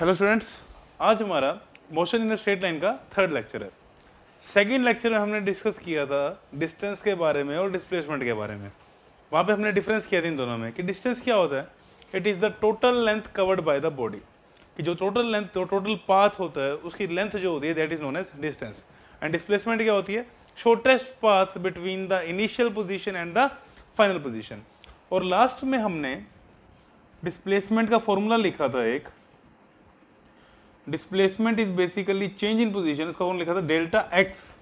Hello students आज हमारा motion in straight line का थर्ड लेक्चर है। सेकेंड लेक्चर में हमने डिस्कस किया था डिस्टेंस के बारे में और डिस्प्लेसमेंट के बारे में। वहाँ पे हमने डिफरेंस किया था इन दोनों में कि डिस्टेंस क्या होता है। It is the total length covered by the body कि जो टोटल लेंथ जो टोटल पाथ होता है, उसकी लेंथ जो होती है that is known as distance and displacement क्या होती है? Shortest path between the initial position and the final position और लास्ट में हमने डिस्प्लेसमेंट का फॉर्मूला लिखा था एक। Displacement is basically change in position इसका फॉर्मूला लिखा था? Delta X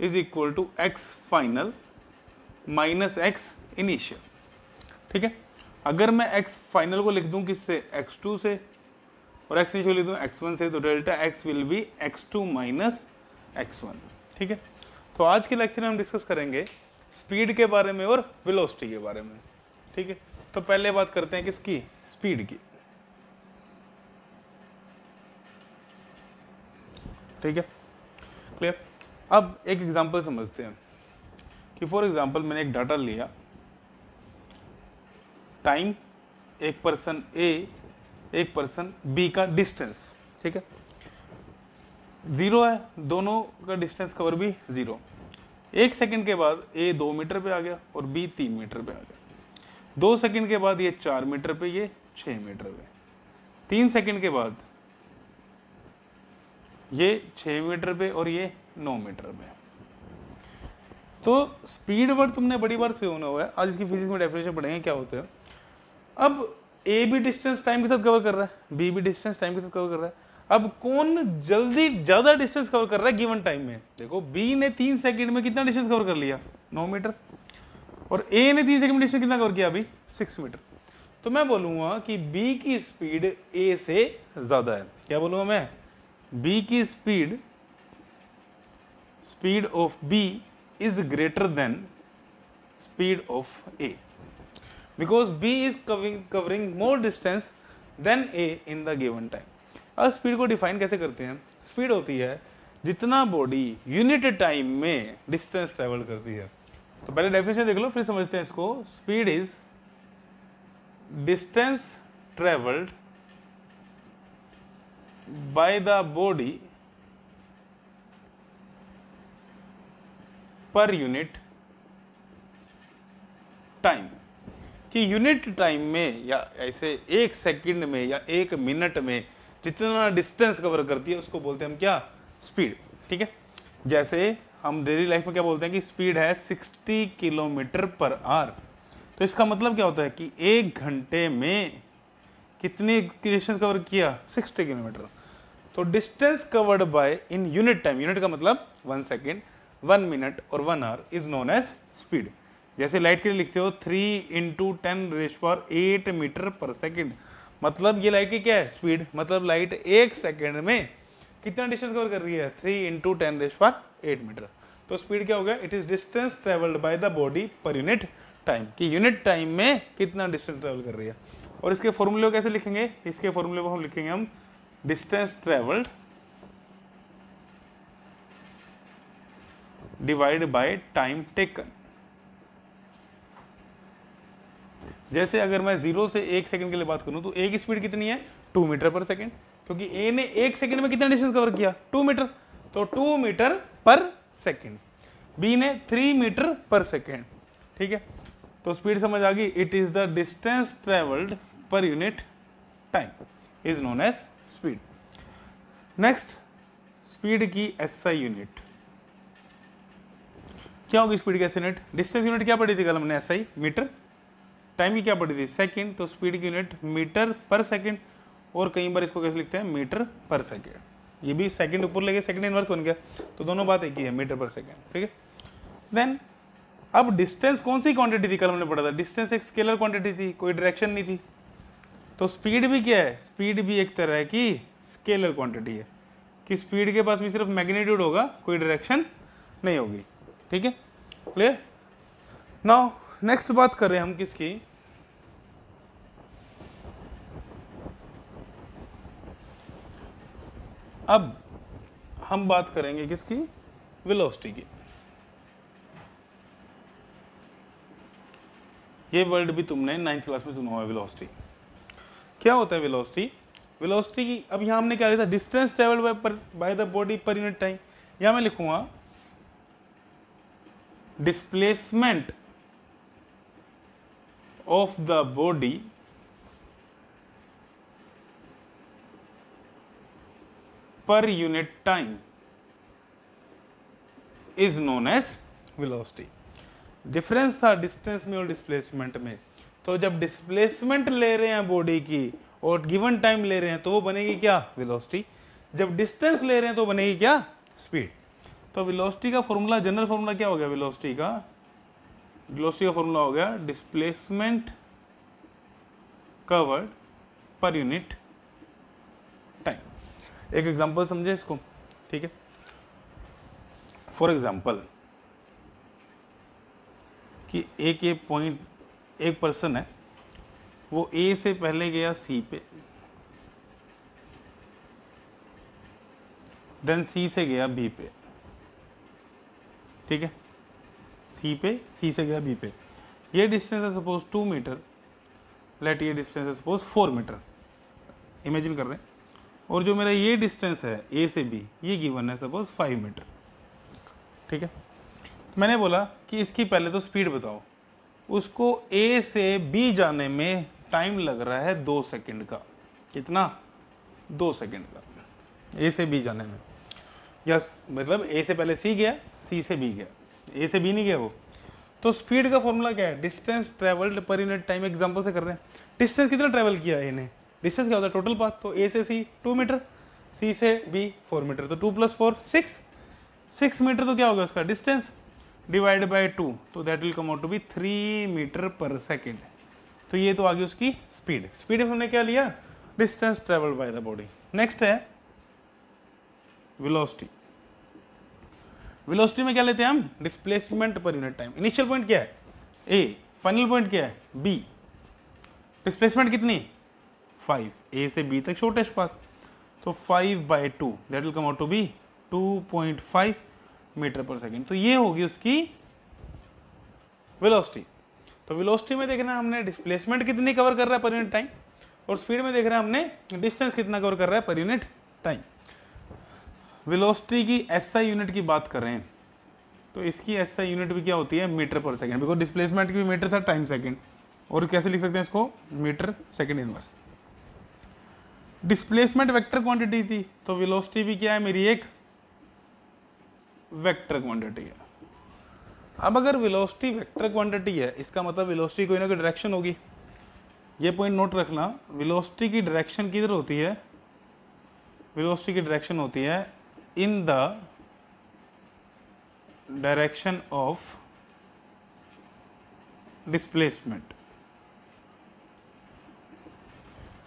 is equal to X final minus X initial. ठीक है? अगर मैं एक्स फाइनल को लिख दूँ किससे? एक्स टू से। और एक्स इनिशियल लिख दूँ एक्स वन से तो delta X will be X two minus X one. ठीक है? तो आज के लेक्चर में हम डिस्कस करेंगे स्पीड के बारे में और वेलोसिटी के बारे में। ठीक है? तो पहले बात करते हैं किसकी? स्पीड की। ठीक है? क्लियर अब एक एग्जांपल समझते हैं कि फॉर एग्जांपल मैंने एक डाटा लिया। टाइम एक पर्सन ए एक पर्सन बी का डिस्टेंस ठीक है? ज़ीरो है, दोनों का डिस्टेंस कवर भी ज़ीरो एक सेकंड के बाद ए दो मीटर पे आ गया और बी तीन मीटर पे आ गया। दो सेकंड के बाद ये चार मीटर पे, ये छः मीटर पे। तीन सेकंड के बाद ये छः मीटर पे और ये नौ मीटर पे तो स्पीड वर्ड तुमने बड़ी बार से होना हुआ है आज इसकी फिजिक्स में डेफिनेशन पढ़ेंगे, क्या होते हैं। अब ए भी डिस्टेंस टाइम के साथ कवर कर रहा है बी भी डिस्टेंस टाइम के साथ कवर कर रहा है। अब कौन जल्दी ज़्यादा डिस्टेंस कवर कर रहा है गिवन टाइम में? देखो बी ने तीन सेकंड में कितना डिस्टेंस कवर कर लिया? नौ मीटर। और ए ने तीन सेकंड में डिस्टेंस कितना कवर किया अभी? Six metre. तो मैं बोलूँगा कि बी की स्पीड ए से ज़्यादा है। क्या बोलूँगा मैं? बी की speed speed of B is greater than speed of A because B is covering more distance than A in the given time अब स्पीड को डिफाइन कैसे करते हैं? स्पीड होती है जितना बॉडी यूनिट टाइम में डिस्टेंस ट्रेवल करती है। तो पहले डेफिनेशन देख लो, फिर समझते हैं इसको। Speed is distance travelled by the body per unit time कि यूनिट टाइम में या ऐसे एक सेकंड में या एक मिनट में जितना डिस्टेंस कवर करती है, उसको बोलते हैं हम क्या? स्पीड ठीक है? जैसे हम डेली लाइफ में क्या बोलते हैं कि स्पीड है 60 किलोमीटर पर आवर तो इसका मतलब क्या होता है कि एक घंटे में कितनी डिस्टेंस कवर किया? 60 किलोमीटर. तो distance covered by in unit time unit का मतलब वन सेकेंड वन मिनट और one hour is known as speed जैसे लाइट के लिए लिखते हो थ्री इंटू टेन रेश पर एट मीटर पर सेकेंड मतलब ये लाइट की क्या है? स्पीड मतलब लाइट एक सेकेंड में कितना डिस्टेंस कवर कर रही है? थ्री इंटू टेन रेश पर एट मीटर तो स्पीड क्या हो गया? It is distance travelled by the body per unit time कि यूनिट टाइम में कितना डिस्टेंस ट्रेवल कर रही है? और इसके फॉर्मूले को कैसे लिखेंगे? इसके फॉर्मूले को हम लिखेंगे हम distance travelled divide by time taken जैसे अगर मैं ज़ीरो से एक सेकंड के लिए बात करूँ तो ए की स्पीड कितनी है? टू मीटर पर सेकंड क्योंकि ए ने एक सेकंड में कितना डिस्टेंस कवर किया? टू मीटर तो two metre per second B ने थ्री मीटर पर सेकंड ठीक है? तो स्पीड समझ आ गई? It is the distance travelled per unit time is known as speed. Next speed की एसआई यूनिट क्या होगी स्पीड की एसआई यूनिट डिस्टेंस यूनिट क्या पड़ी थी कल हमने एसआई मीटर टाइम की क्या पड़ी थी? सेकंड तो स्पीड की यूनिट मीटर पर सेकंड और कई बार इसको कैसे लिखते हैं? मीटर पर सेकंड ये भी सेकंड ऊपर लेके सेकंड इनवर्स बन गया। तो दोनों बात एक ही है मीटर पर सेकंड ठीक है? देन अब डिस्टेंस कौन सी क्वांटिटी थी? कल हमने पढ़ा था। डिस्टेंस एक स्केलर क्वांटिटी थी, कोई डायरेक्शन नहीं थी। तो स्पीड भी क्या है? स्पीड भी एक तरह की स्केलर क्वांटिटी है। कि स्पीड के पास भी सिर्फ़ मैग्नीट्यूड होगा, कोई डायरेक्शन नहीं होगी। ठीक है? क्लियर नाउ नेक्स्ट बात कर रहे हैं हम किसकी? अब हम बात करेंगे किसकी? वेलोसिटी की। ये वर्ड भी तुमने नाइन्थ क्लास में सुना हुआ है वेलोसिटी क्या होता है वेलोसिटी वेलोसिटी की, अब यहाँ हमने क्या लिखा? Distance travel by per by the body per unit time यहाँ मैं लिखूँगा displacement of the body per unit time is known as velocity difference था डिस्टेंस में और डिस्प्लेसमेंट में। तो जब डिस्प्लेसमेंट ले रहे हैं बॉडी की और गिवन टाइम ले रहे हैं तो वो बनेगी क्या? वेलोसिटी जब डिस्टेंस ले रहे हैं तो बनेगी क्या? स्पीड तो वेलोसिटी का फॉर्मूला जनरल फॉर्मूला क्या हो गया वेलोसिटी का? वेलोसिटी का फॉर्मूला हो गया displacement covered per unit time एक एग्जांपल समझे इसको? ठीक है? फॉर एग्जांपल कि एक ये पॉइंट एक पर्सन है, वो ए से पहले गया सी पे देन सी से गया बी पे, ठीक है? सी पे सी से गया बी पे। ये डिस्टेंस है सपोज़ टू मीटर लेट ये डिस्टेंस है सपोज़ फोर मीटर इमेजिन कर रहे हैं। और जो मेरा ये डिस्टेंस है ए से बी ये गिवन है सपोज़ फाइव मीटर ठीक है? तो मैंने बोला कि इसकी पहले तो स्पीड बताओ। उसको ए से बी जाने में टाइम लग रहा है दो सेकंड का। कितना? दो सेकंड का। ए से बी जाने में। या मतलब ए से पहले सी गया सी से बी गया। ए से बी नहीं गया वो। तो स्पीड का फॉर्मूला क्या है? Distance travelled per unit time example से कर रहे हैं। डिस्टेंस कितना ट्रेवल किया है इन्हें? डिस्टेंस क्या होता है? टोटल पाथ तो ए से सी टू मीटर सी से बी फोर मीटर तो two plus four six six metre तो क्या होगा उसका? डिस्टेंस डिवाइड बाई टू तो that will come out to be three metre per second तो ये तो आ गई उसकी स्पीड स्पीड हमने क्या लिया? Distance travel by the body next है वेलोसिटी वेलोसिटी में क्या लेते हैं हम? Displacement per unit time initial point क्या है? ए फाइनल पॉइंट क्या है? बी डिस्प्लेसमेंट कितनी? फाइव ए से बी तक शॉर्टेस्ट पाथ तो five by two that will come out to be two point five metre per second. तो ये होगी उसकी वेलोसिटी। तो वेलोसिटी में देखना हमने डिस्प्लेसमेंट कितनी कवर कर रहा है पर यूनिट टाइम और स्पीड में देख रहे हैं हमने डिस्टेंस कितना कवर कर रहा है पर यूनिट टाइम वेलोसिटी की एसआई यूनिट की बात कर रहे हैं। तो इसकी एसआई यूनिट भी क्या होती है? Metre per second. Because displacement की भी मीटर था टाइम सेकंड और कैसे लिख सकते हैं इसको? Metre second inverse displacement vector quantity थी तो वेलोसिटी भी क्या है मेरी एक वेक्टर क्वांटिटी है। अब अगर वेलोसिटी वेक्टर क्वांटिटी है, इसका मतलब वेलोसिटी कोई ना कोई डायरेक्शन होगी। ये पॉइंट नोट रखना वेलोसिटी की डायरेक्शन किधर होती है? वेलोसिटी की डायरेक्शन होती है in the direction of displacement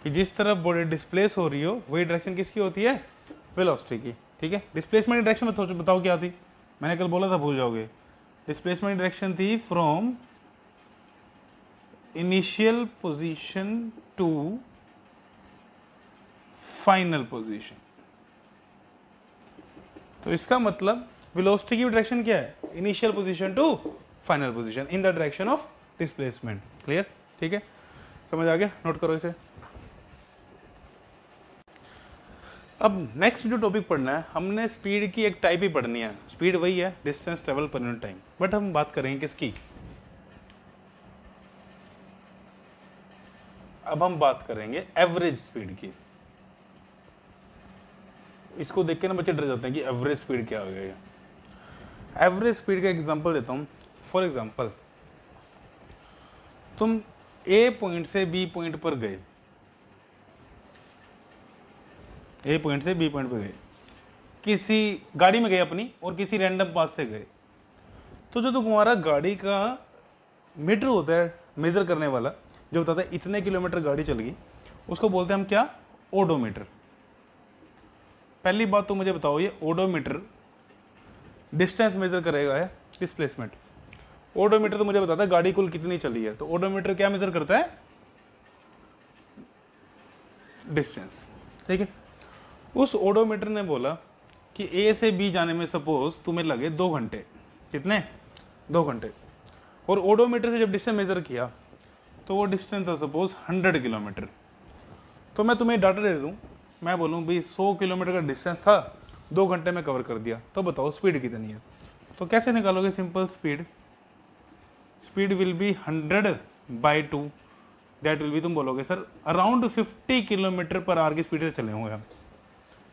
कि जिस तरफ़ बॉडी डिस्प्लेस हो रही हो, वही डायरेक्शन किसकी होती है? वेलोसिटी की। ठीक है? डिस्प्लेसमेंट डायरेक्शन में बताओ क्या थी? मैंने कल बोला था, भूल जाओगे। डिस्प्लेसमेंट डायरेक्शन थी from initial position to final position तो इसका मतलब वेलोसिटी की डायरेक्शन क्या है? Initial position to final position in the direction of displacement clear ठीक है? समझ आ गया? नोट करो इसे। अब नेक्स्ट जो टॉपिक पढ़ना है, हमने स्पीड की एक टाइप ही पढ़नी है। स्पीड वही है distance travel per unit time but हम बात करेंगे किसकी? अब हम बात करेंगे एवरेज स्पीड की। इसको देख के ना बच्चे डर जाते हैं कि एवरेज स्पीड क्या हो गया। एवरेज स्पीड का एग्जांपल देता हूँ। फॉर एग्जांपल तुम ए पॉइंट से बी पॉइंट पर गए। ए पॉइंट से बी पॉइंट पर गए। किसी गाड़ी में गए अपनी और किसी रैंडम पास से गए। तो जो तुम्हारा गाड़ी का मीटर होता है मेज़र करने वाला, जो बताता है इतने किलोमीटर गाड़ी चल गई, उसको बोलते हैं हम क्या? ओडोमीटर पहली बात तो मुझे बताओ, ये ओडोमीटर डिस्टेंस मेजर करेगा है डिस्प्लेसमेंट ओडोमीटर तो मुझे बताता है गाड़ी कुल कितनी चली है। तो ओडोमीटर क्या मेजर करता है? डिस्टेंस ठीक है? उस ओडोमीटर ने बोला कि ए से बी जाने में सपोज़ तुम्हें लगे दो घंटे। कितने? दो घंटे। और ओडोमीटर से जब डिस्टेंस मेजर किया तो वो डिस्टेंस था सपोज़ हंड्रेड किलोमीटर तो मैं तुम्हें डाटा दे दूँ। मैं बोलूँ, भाई, सौ किलोमीटर का डिस्टेंस था, दो घंटे में कवर कर दिया। तो बताओ स्पीड कितनी है? तो कैसे निकालोगे simple speed speed will be hundred by two that will be तुम बोलोगे, sir around fifty kilometre per hour की स्पीड से चले हुए हम।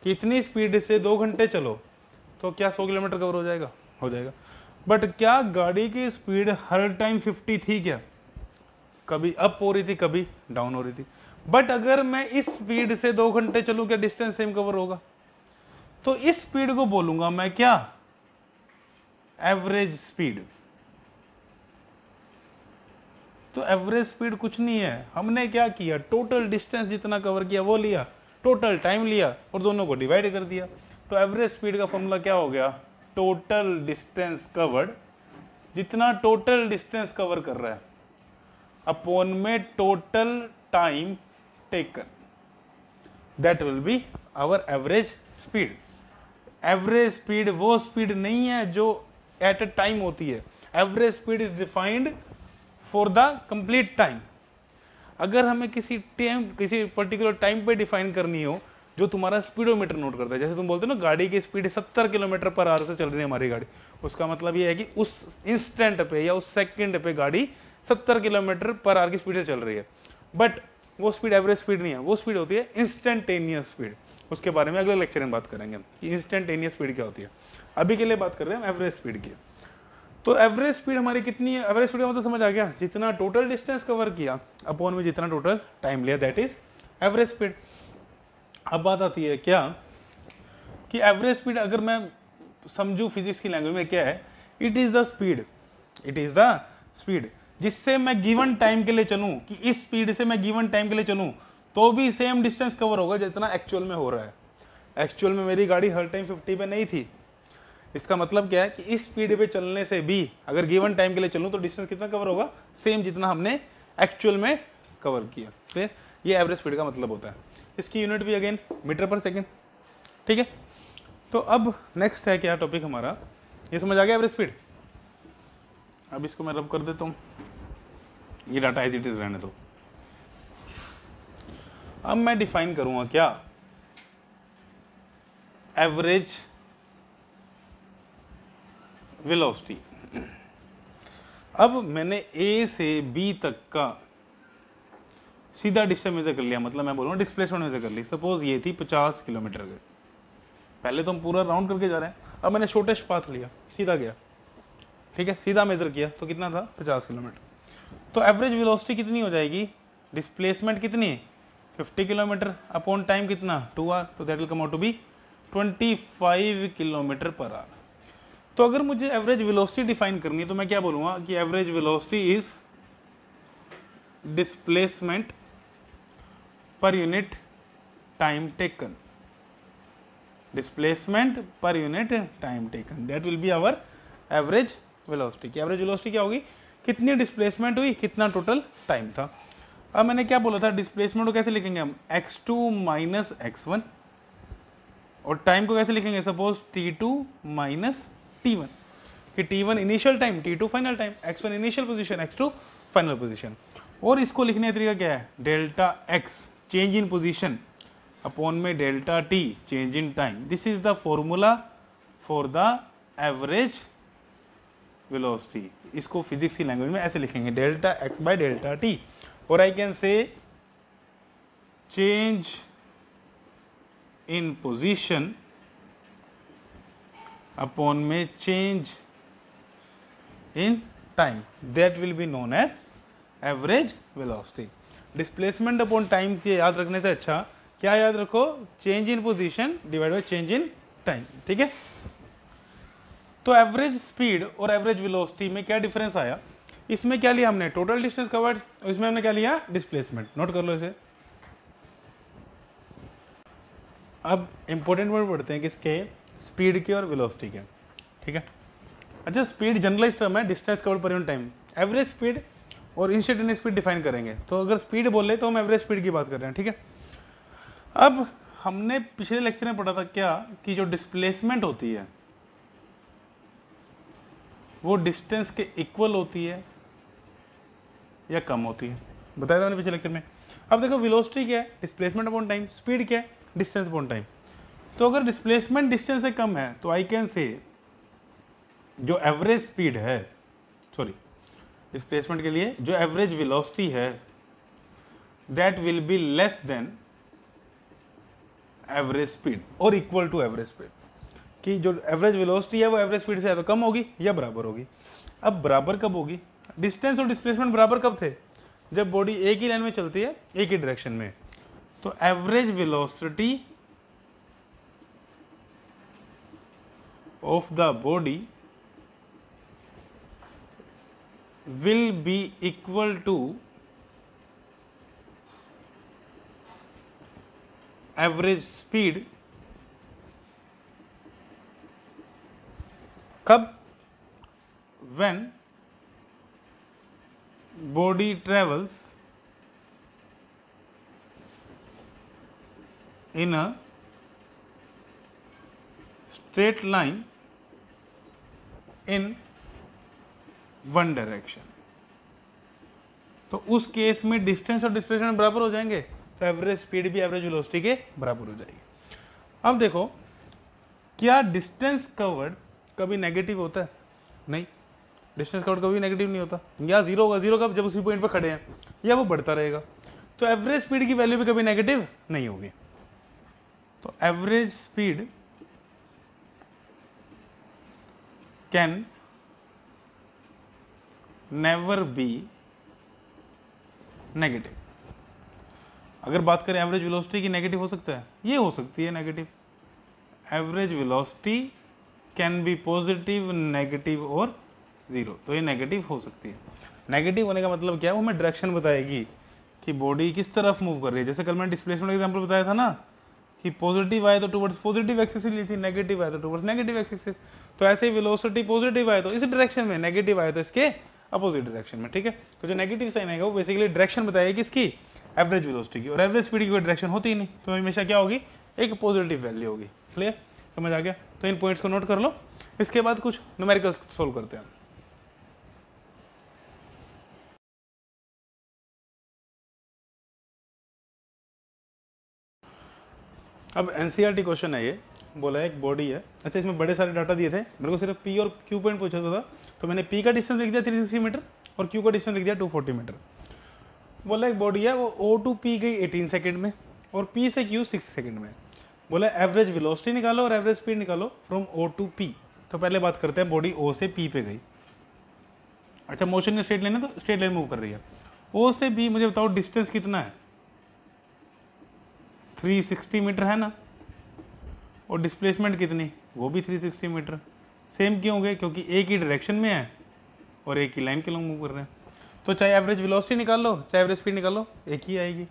कि इतनी स्पीड से दो घंटे चलो तो क्या सौ किलोमीटर कवर हो जाएगा? हो जाएगा। बट क्या गाड़ी की स्पीड हर टाइम फिफ्टी थी क्या? कभी अप हो रही थी, कभी डाउन हो रही थी। बट अगर मैं इस स्पीड से दो घंटे चलूँ, क्या डिस्टेंस सेम कवर होगा? तो इस स्पीड को बोलूँगा मैं क्या? एवरेज स्पीड तो एवरेज स्पीड कुछ नहीं है। हमने क्या किया? टोटल डिस्टेंस जितना कवर किया, वो लिया। टोटल टाइम लिया और दोनों को डिवाइड कर दिया। तो एवरेज स्पीड का फॉर्मूला क्या हो गया? टोटल डिस्टेंस कवर्ड जितना टोटल डिस्टेंस कवर कर रहा है अपॉन में total time taken that will be our average speed average speed वो स्पीड नहीं है जो एट अ टाइम होती है। Average speed is defined for the complete time अगर हमें किसी टाइम किसी पर्टिकुलर टाइम पे डिफाइन करनी हो, जो तुम्हारा स्पीडोमीटर नोट करता है, जैसे तुम बोलते हो ना, गाड़ी की स्पीड सत्तर किलोमीटर पर आवर से चल रही है हमारी गाड़ी, उसका मतलब ये है कि उस इंस्टेंट पे या उस सेकंड पे गाड़ी सत्तर किलोमीटर पर आवर की स्पीड से चल रही है। बट वो स्पीड एवरेज स्पीड नहीं है, वो स्पीड होती है इंस्टेंटेनियस स्पीड उसके बारे में अगले लेक्चर में बात करेंगे कि इंस्टेंटेनियस स्पीड क्या होती है। अभी के लिए बात कर रहे हैं एवरेज स्पीड की। तो एवरेज स्पीड हमारी कितनी है? एवरेज स्पीड का मतलब समझ आ गया? जितना टोटल डिस्टेंस कवर किया अपॉन में जितना टोटल टाइम लिया दैट इज़ एवरेज स्पीड अब बात आती है क्या? कि एवरेज स्पीड अगर मैं समझू फिजिक्स की लैंग्वेज में क्या है? It is the speed it is the speed जिससे मैं गिवन टाइम के लिए चलूँ, कि इस स्पीड से मैं गिवन टाइम के लिए चलूँ तो भी सेम डिस्टेंस कवर होगा जितना एक्चुअल में हो रहा है। एक्चुअल में मेरी गाड़ी हर टाइम 50 पे नहीं थी। इसका मतलब क्या है कि इस स्पीड पे चलने से भी, अगर गिवन टाइम के लिए चलूँ तो डिस्टेंस कितना कवर होगा? सेम जितना हमने एक्चुअल में कवर किया। क्लियर ये एवरेज स्पीड का मतलब होता है। इसकी यूनिट भी अगेन मीटर पर सेकेंड ठीक है? तो अब नेक्स्ट है क्या टॉपिक हमारा? ये समझ आ गया एवरेज स्पीड अब इसको मैं रब कर देता हूँ। ये डाटा एज इट इज़ रहने दो। अब मैं डिफाइन करूँगा क्या? Average velocity. अब मैंने ए से बी तक का सीधा डिस्टेंस मेजर कर लिया मतलब मैं बोलूँ डिस्प्लेसमेंट मेजर कर ली। सपोज़ ये थी 50 किलोमीटर के। पहले तो हम पूरा राउंड करके जा रहे हैं। अब मैंने शॉर्टेस्ट पाथ लिया, सीधा गया। ठीक है, सीधा मेजर किया तो कितना था? 50 किलोमीटर। तो एवरेज वेलोसिटी कितनी हो जाएगी? डिस्प्लेसमेंट कितनी? है 50 किलोमीटर अपॉन टाइम कितना? टू आर तो that will come out to be 25 kilometre per hour तो अगर मुझे एवरेज वेलोसिटी डिफाइन करनी है तो मैं क्या बोलूँगा कि average velocity is displacement per unit time taken displacement per unit time taken that will be our average velocity की एवरेज वेलोसिटी क्या होगी? कितनी डिस्प्लेसमेंट हुई? कितना टोटल टाइम था? अब मैंने क्या बोला था? डिस्प्लेसमेंट को कैसे लिखेंगे हम? एक्स टू माइनस एक्स और टाइम को कैसे लिखेंगे? Suppose t two minus t one कि t one initial time t two final time x one initial position x two final position और इसको लिखने का तरीका क्या है? Delta x change in position upon में delta t change in time this is the formula for the average velocity इसको physics की लैंग्वेज में ऐसे लिखेंगे delta x by delta t और I can say change in position upon may change in time. That will be known as average velocity. Displacement upon time के याद रखने से अच्छा क्या याद रखो? Change in position divide by change in time ठीक है? तो एवरेज स्पीड और एवरेज वेलोसिटी में क्या डिफरेंस आया? इसमें क्या लिया हमने? टोटल डिस्टेंस कवर्ड इसमें हमने क्या लिया? डिस्प्लेसमेंट नोट कर लो इसे. अब इंपॉर्टेंट वर्ड पढ़ते हैं किसके? स्पीड के और वेलोसिटी के। ठीक है? अच्छा स्पीड जनरलाइज टर्म है, distance cover per unit time. Average speed और इंस्टेंटेनियस स्पीड डिफाइन करेंगे। तो अगर स्पीड बोले तो हम एवरेज स्पीड की बात कर रहे हैं, ठीक है? अब हमने पिछले लेक्चर में पढ़ा था क्या कि जो डिस्प्लेसमेंट होती है, वो डिस्टेंस के इक्वल होती है या कम होती है? बताया था मैंने पिछले लेक्चर में। अब देखो, वेलोसिटी क्या है? डिस्प्लेसमेंट अपॉन टाइम, स्पीड क्या है? Distance upon time. तो अगर डिस्प्लेसमेंट डिस्टेंस से कम है तो आई कैन से जो एवरेज स्पीड है सॉरी डिस्प्लेसमेंट के लिए जो एवरेज वेलोसिटी है that will be less than average speed और इक्वल टू एवरेज स्पीड कि जो एवरेज वेलोसिटी है, वो एवरेज स्पीड से या तो कम होगी या बराबर होगी? अब बराबर कब होगी? डिस्टेंस और डिस्प्लेसमेंट बराबर कब थे? जब बॉडी एक ही लाइन में चलती है, एक ही डायरेक्शन में। तो average velocity of the body will be equal to average speed कब? When body travels in a straight line in one direction तो उस केस में डिस्टेंस और डिस्प्लेसमेंट बराबर हो जाएँगे तो एवरेज स्पीड भी एवरेज वेलोसिटी के बराबर हो जाएगी। अब देखो, क्या डिस्टेंस कवर्ड कभी नेगेटिव होता है? नहीं। डिस्टेंस कवर्ड कभी नेगेटिव नहीं होता। या ज़ीरो होगा ज़ीरो कब जब उसी पॉइंट पर खड़े हैं, या वो बढ़ता रहेगा। तो एवरेज स्पीड की वैल्यू भी कभी नेगेटिव नहीं होगी। तो average speed can never be negative अगर बात करें एवरेज वेलोसिटी की नेगेटिव हो सकता है। ये हो सकती है negative average velocity can be positive negative और ज़ीरो तो ये नेगेटिव हो सकती है। नेगेटिव होने का मतलब क्या है? वो हमें डायरेक्शन बताएगी कि बॉडी किस तरफ़ मूव कर रही है। जैसे कल मैंने डिस्प्लेसमेंट एग्जांपल बताया था ना, कि पॉजिटिव आए तो टुवर्ड्स पॉजिटिव एक्सेस ही ली थी नेगेटिव आए तो टुवर्ड्स नेगेटिव एक्सेस तो ऐसे ही वेलोसिटी पॉजिटिव आए तो इस डायरेक्शन में नेगेटिव आए तो इसके अपोजिट डायरेक्शन में, ठीक है? तो जो नेगेटिव साइन आएगा वो बेसिकली डायरेक्शन बताएगी किसकी? एवरेज वेलोसिटी की। और एवरेज स्पीड की कोई डायरेक्शन होती ही नहीं तो हमेशा क्या होगी? एक पॉजिटिव वैल्यू होगी। क्लियर समझ आ गया? तो इन पॉइंट्स को नोट कर लो। इसके बाद कुछ न्यूमेरिकल्स सोल्व करते हैं अब एनसीईआरटी क्वेश्चन है ये। बोला है, एक बॉडी है। अच्छा इसमें बड़े सारे डाटा दिए थे। मेरे को सिर्फ़ पी और क्यू पॉइंट पूछा था। तो मैंने पी का डिस्टेंस लिख दिया थ्री सिक्सटी मीटर और क्यू का डिस्टेंस लिख दिया टू फोर्टी मीटर बोला एक बॉडी है, वो ओ टू पी गई एटीन सेकेंड में और पी से क्यू सिक्स सेकेंड में। बोला एवरेज वेलोसिटी निकालो और एवरेज स्पीड निकालो फ्रॉम ओ टू पी तो पहले बात करते हैं बॉडी ओ से पी पे गई। अच्छा मोशन का स्ट्रेट लाइन है तो स्ट्रेट लाइन मूव कर रही है। ओ से बी मुझे बताओ डिस्टेंस कितना है? 360 मीटर है ना? और डिस्प्लेसमेंट कितनी? वो भी 360 मीटर सेम क्यों हो गए? क्योंकि एक ही डायरेक्शन में है और एक ही लाइन के लोग मूव कर रहे हैं। तो चाहे एवरेज वेलोसिटी निकाल लो, चाहे एवरेज स्पीड निकाल लो, एक ही आएगी।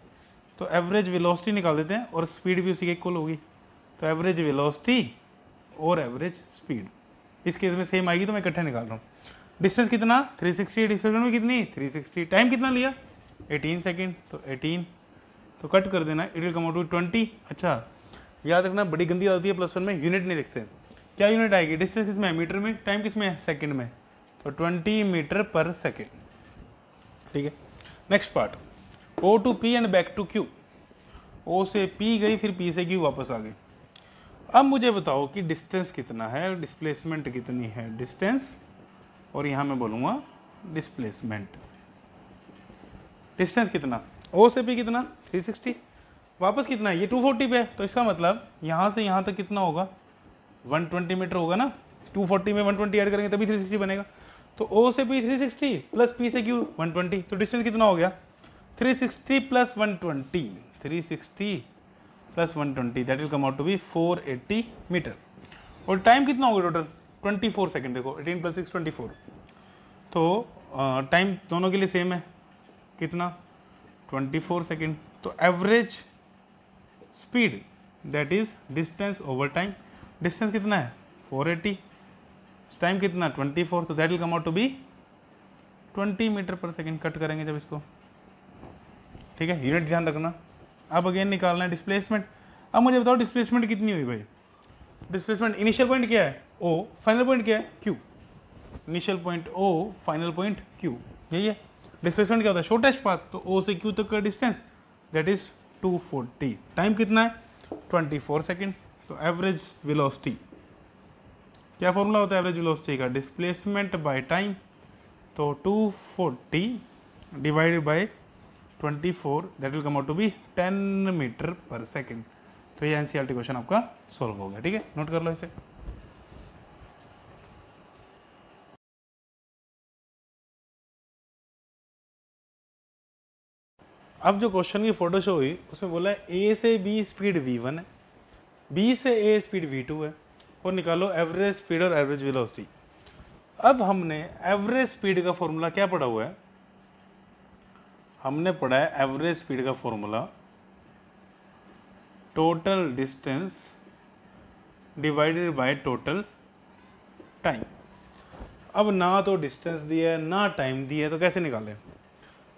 तो एवरेज वेलोसिटी निकाल देते हैं और स्पीड भी उसी के इक्वल होगी। तो एवरेज वेलोसिटी और एवरेज स्पीड इस केस में सेम आएगी तो मैं इकट्ठा निकाल रहा हूँ। डिस्टेंस कितना? 360 सिक्सटी डिस्टेंस में कितनी? 360 टाइम कितना लिया? 18 सेकेंड तो 18 तो कट कर देना. It will come out to twenty अच्छा. याद रखना, बड़ी गंदी आती है प्लस वन में यूनिट नहीं लिखते। क्या यूनिट आएगी? डिस्टेंस किसमें है? मीटर में? टाइम किसमें है? सेकेंड में। तो ट्वेंटी मीटर पर सेकेंड ठीक है? Next part O to P and back to Q O से पी गई, फिर पी से क्यू वापस आ गई। अब मुझे बताओ कि डिस्टेंस कितना है डिस्प्लेसमेंट कितनी है? डिस्टेंस और यहाँ मैं बोलूँगा डिस्प्लेसमेंट डिस्टेंस कितना? ओ से पी कितना? 360 वापस कितना है? ये 240 पे है। तो इसका मतलब यहाँ से यहाँ तक कितना होगा? 120 मीटर होगा ना? 240 में 120 ऐड करेंगे तभी 360 बनेगा। तो ओ से पी 360 प्लस पी से क्यू 120 तो डिस्टेंस कितना हो गया? 360 plus 120 360 plus 120 that will come out to be 480 metre और टाइम कितना होगा टोटल 24 सेकंड देखो 18 प्लस सिक्स ट्वेंटी तो टाइम दोनों के लिए सेम है। कितना? 24 सेकंड तो average speed that is distance over time distance कितना है? 480 टाइम कितना? 24 तो that will come out to be 20 metre per second cut करेंगे जब इसको। ठीक है? यूनिट ध्यान रखना। अब अगेन निकालना है डिस्प्लेसमेंट अब मुझे बताओ डिस्प्लेसमेंट कितनी हुई भाई? डिस्प्लेसमेंट इनिशियल पॉइंट क्या है? ओ फाइनल पॉइंट क्या है? Q initial point O final point Q यही है। डिस्प्लेसमेंट क्या होता है? शॉर्टेस्ट पाथ तो ओ से क्यू तक का डिस्टेंस दैट इज़ 240 टाइम कितना है? Twenty four second. तो एवरेज वेलोसिटी। क्या फॉर्मूला होता है एवरेज वेलोसिटी का? Displacement by time. तो two forty divided by twenty four that will come out to be ten metre per second. तो ये एनसीईआरटी क्वेश्चन आपका सॉल्व हो गया, ठीक है? नोट कर लो इसे। अब जो क्वेश्चन की फ़ोटो शो हुई, उसमें बोला है ए से बी स्पीड वी वन है बी से ए स्पीड वी टू है, और निकालो एवरेज स्पीड और एवरेज वेलोसिटी अब हमने एवरेज स्पीड का फॉर्मूला क्या पढ़ा हुआ है? हमने पढ़ा है एवरेज स्पीड का formula total distance divided by total time अब ना तो डिस्टेंस दिया है, ना टाइम दिया है तो कैसे निकालें?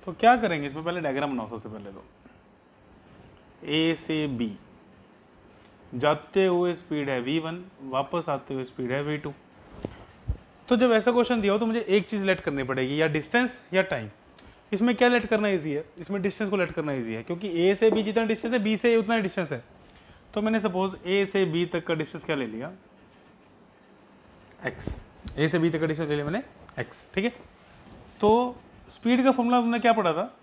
तो क्या करेंगे? इसमें पहले डायग्राम बनाओ सबसे पहले तो। ए से बी जाते हुए स्पीड है वी वन वापस आते हुए स्पीड है वी टू तो जब ऐसा क्वेश्चन दिया हो तो मुझे एक चीज़ लेट करनी पड़ेगी, या डिस्टेंस या टाइम इसमें क्या लेट करना इजी है? इसमें डिस्टेंस को लेट करना इजी है, क्योंकि ए से बी जितना डिस्टेंस है बी से उतना डिस्टेंस है। तो मैंने सपोज़ ए से बी तक का डिस्टेंस क्या ले लिया? एक्स ए से बी तक का डिस्टेंस ले लिया मैंने एक्स ठीक है? तो स्पीड का फॉर्मूला हमने क्या पढ़ा था?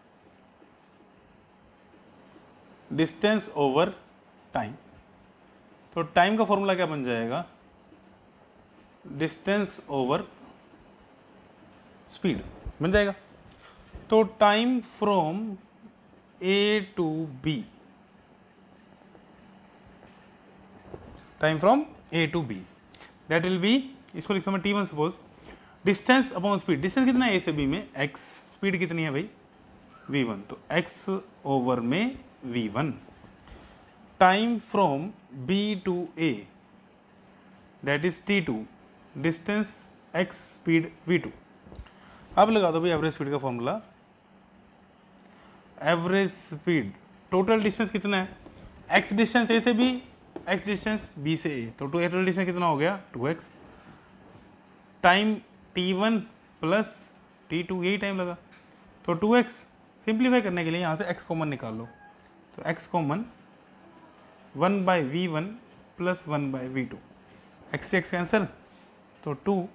Distance over time. तो टाइम का फॉर्मूला क्या बन जाएगा? डिस्टेंस ओवर स्पीड बन जाएगा। तो time from A to B. Time from A to B. That will be इसको लिखता हूँ मैं t one suppose distance upon speed, distance कितना है ए से बी में? एक्स स्पीड कितनी है भाई? वी वन तो एक्स ओवर में v one time from B to A that is t two distance x speed v two अब लगा दो भाई एवरेज स्पीड का formula average speed total distance कितना है? एक्स डिस्टेंस ए से बी एक्स डिस्टेंस बी से ए तो टोटल डिस्टेंस कितना हो गया? Two x time t one plus t two यही टाइम लगा। तो टू एक्स सिंप्लीफाई करने के लिए यहाँ से एक्स कॉमन निकाल लो। तो x common one by v one plus one by v two x से एक्स कैंसिल तो टू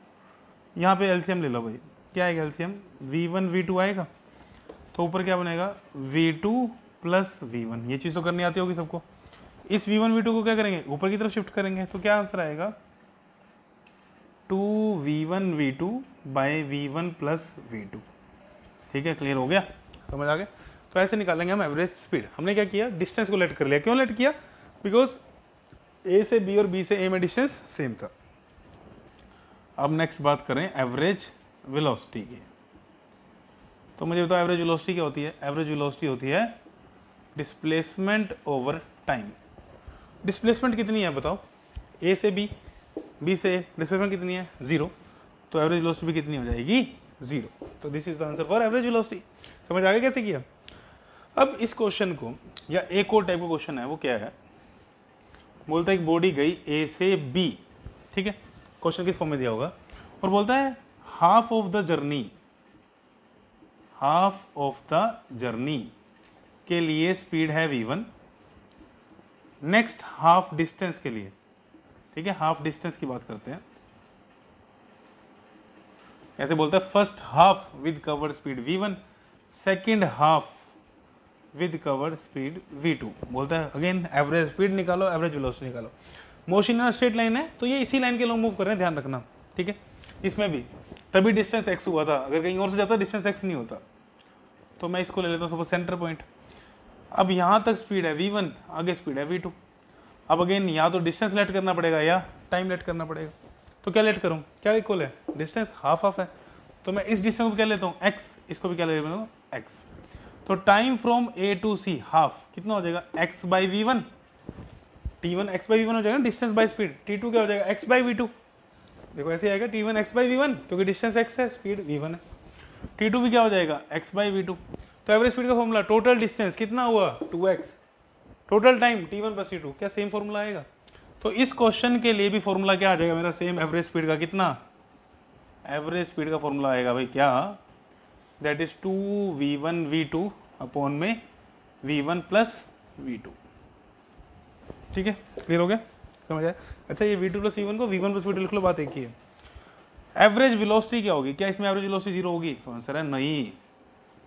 यहाँ पे एलसीएम ले लो भाई। क्या आएगा LCM v one v two आएगा। तो ऊपर क्या बनेगा? V two plus v one ये चीज़ तो करनी आती होगी सबको। इस वी वन वी टू को क्या करेंगे? ऊपर की तरफ़ शिफ्ट करेंगे। तो क्या आंसर आएगा? Two v one v two by v one plus v two ठीक है क्लियर हो गया? समझ आ गया तो ऐसे निकालेंगे हम एवरेज स्पीड हमने क्या किया? डिस्टेंस को लेट कर लिया. क्यों लेट किया? बिकॉज़ ए से बी और बी से ए में डिस्टेंस सेम था. अब नेक्स्ट बात करें एवरेज वेलोसिटी की. तो मुझे बताओ एवरेज वेलोसिटी क्या होती है? एवरेज वेलोसिटी होती है डिस्प्लेसमेंट ओवर टाइम डिस्प्लेसमेंट कितनी है बताओ? ए से बी बी से डिस्प्लेसमेंट कितनी है? ज़ीरो। तो एवरेज वेलोसिटी भी कितनी हो जाएगी? ज़ीरो। तो this is the answer for average velocity समझ आ गया कैसे किया? अब इस क्वेश्चन को, या एक और टाइप का क्वेश्चन है, वो क्या है? बोलता है एक बॉडी गई ए से बी ठीक है? क्वेश्चन किस फॉर्म में दिया होगा? और बोलता है half of the journey half of the journey के लिए स्पीड है v one next half distance के लिए। ठीक है हाफ़ डिस्टेंस की बात करते हैं। ऐसे बोलता है first half with cover speed v one second half with cover speed v two बोलता है अगेन एवरेज स्पीड निकालो एवरेज वेलोसिटी निकालो। मोशन इन स्ट्रेट लाइन है तो ये इसी लाइन के लोग मूव कर रहे हैं, ध्यान रखना, ठीक है? इसमें भी, तभी डिस्टेंस एक्स हुआ था, अगर कहीं और से जाता डिस्टेंस एक्स नहीं होता। तो मैं इसको ले लेता हूँ सपोज़ सेंटर पॉइंट अब यहाँ तक स्पीड है वी वन आगे स्पीड है वी टू अब अगेन या तो डिस्टेंस लेट करना पड़ेगा, या टाइम लेट करना पड़ेगा। तो क्या लेट करूँ? क्या इक्वल है? डिस्टेंस हाफ़ हाफ़ है। तो मैं इस डिस्टेंस को क्या लेता हूँ? एक्स इसको भी क्या लेता हूँ? एक्स तो time from A to C half कितना हो जाएगा? X by v one t one x by v one हो जाएगा distance by speed t two क्या हो जाएगा? एक्स बाई वी टू देखो, ऐसे आएगा t one x by v one क्योंकि डिस्टेंस एक्स है स्पीड वी वन है। टी टू भी क्या हो जाएगा? एक्स बाई वी टू तो एवरेज स्पीड का फॉर्मूला टोटल डिस्टेंस कितना हुआ? Two x total time t one plus t two क्या सेम फॉर्मूला आएगा? तो इस क्वेश्चन के लिए भी फॉर्मूला क्या आ जाएगा मेरा? सेम एवरेज स्पीड का कितना? एवरेज स्पीड का फॉर्मूला आएगा भाई क्या? That is two v one v two upon में v one plus v two ठीक है? क्लियर हो गया? समझ आया? अच्छा ये v two plus v one को v one plus v two लिख लो, बात एक ही है। एवरेज वेलोसिटी क्या होगी? क्या इसमें एवरेज वेलोसिटी ज़ीरो होगी? तो आंसर है नहीं।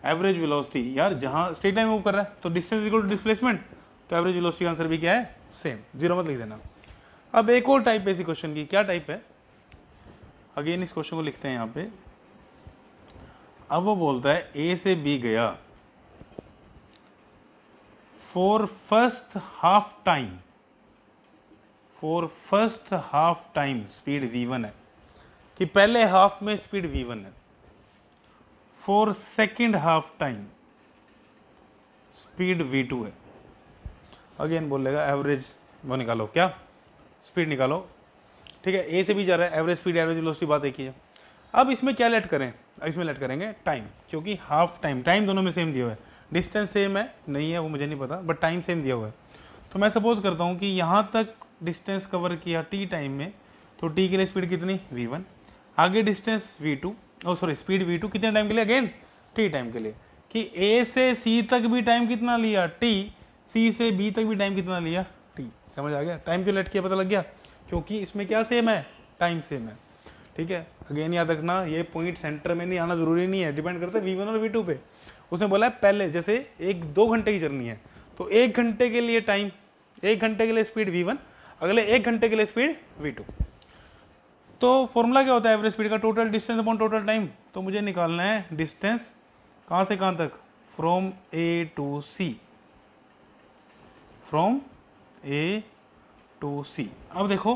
एवरेज वेलोसिटी यार जहाँ स्ट्रेट लाइन मूव कर रहा है तो डिस्टेंस इक्वल टू डिस्प्लेसमेंट तो एवरेज वेलोसिटी आंसर भी क्या है? सेम ज़ीरो मत लिख देना। अब एक और टाइप है इसी क्वेश्चन की। क्या टाइप है? अगेन इस क्वेश्चन को लिखते हैं यहाँ पे। अब वो बोलता है ए से बी गया for first half time for first half time speed v one है। कि पहले हाफ़ में स्पीड वी वन है। For second half time speed v two है। अगेन बोलेगा एवरेज वो निकालो, क्या? स्पीड निकालो। ठीक है ए से भी जा रहा है एवरेज स्पीड एवरेज वेलोसिटी बात एक ही है। अब इसमें क्या लेट करें? इसमें लेट करेंगे टाइम क्योंकि हाफ़ टाइम टाइम दोनों में सेम दिया हुआ है। डिस्टेंस सेम है, नहीं है, वो मुझे नहीं पता बट टाइम सेम दिया हुआ है। तो मैं सपोज़ करता हूँ कि यहाँ तक डिस्टेंस कवर किया टी टाइम में तो टी के लिए स्पीड कितनी? वी वन आगे distance v two oh sorry speed v two कितने टाइम के लिए? अगेन टी टाइम के लिए। कि ए से सी तक भी टाइम कितना लिया? टी सी से बी तक भी टाइम कितना लिया? टी समझ आ गया? टाइम क्यों लेट किया? पता लग गया? क्योंकि इसमें क्या सेम है? टाइम सेम है। ठीक है? अगेन याद रखना, ये पॉइंट सेंटर में नहीं आना ज़रूरी नहीं है। डिपेंड करता है वी वन और वी टू पे। उसने बोला है, पहले जैसे एक दो घंटे की जर्नी है। तो एक घंटे के लिए टाइम एक घंटे के लिए स्पीड वी वन अगले एक घंटे के लिए स्पीड वी टू तो फॉर्मूला क्या होता है? एवरेज स्पीड का total distance upon total time तो मुझे निकालना है डिस्टेंस कहाँ से कहाँ तक? From A to C from A to C अब देखो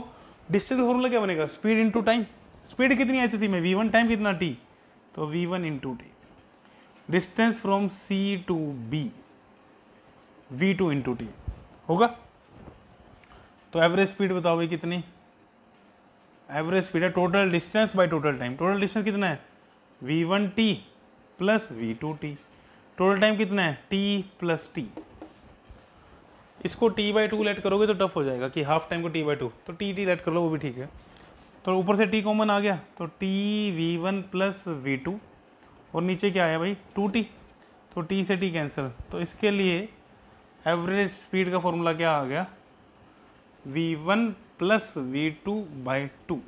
डिस्टेंस फॉर्मूला क्या बनेगा? स्पीड इंटू टाइम स्पीड कितनी है सी में? वी वन टाइम कितना टी तो V one into T distance from C to be we two into T होगा? तो एवरेज स्पीड बताओ भाई कितनी? एवरेज स्पीड है total distance by total time total distance कितना है? We one T plus we two T total time कितना है? टी प्लस टी इसको टी बाई टू लेट करोगे तो टफ हो जाएगा कि हाफ़ टाइम को टी बाई टू तो टी टी लेट कर लो, वो भी ठीक है। तो ऊपर से टी कॉमन आ गया। तो T V one plus V two और नीचे क्या आया भाई? टू टी तो टी से टी कैंसिल तो इसके लिए एवरेज स्पीड का फॉर्मूला क्या आ गया? V one plus V two by two